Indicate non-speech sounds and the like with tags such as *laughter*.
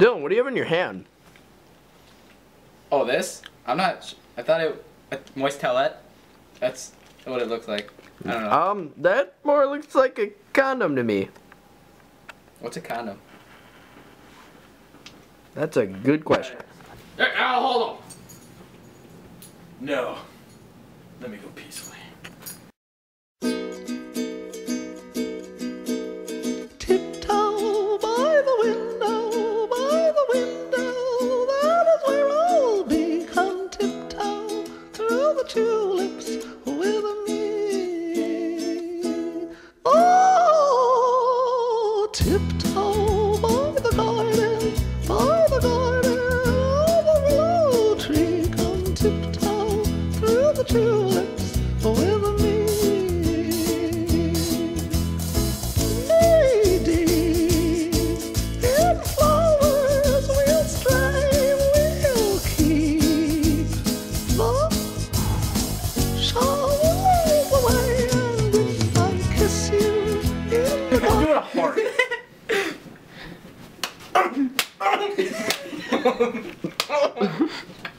Dylan, what do you have in your hand? Oh, this? I'm not. I thought it. A moist towelette. That's what it looks like. I don't know. Um, that more looks like a condom to me. What's a condom? That's a good question. Hey, Al, hold on. No. Let me go peacefully. Tulips with me. Oh, tiptoe by the garden, by the garden the willow tree. Come tiptoe through the tulips hard. *laughs* *laughs*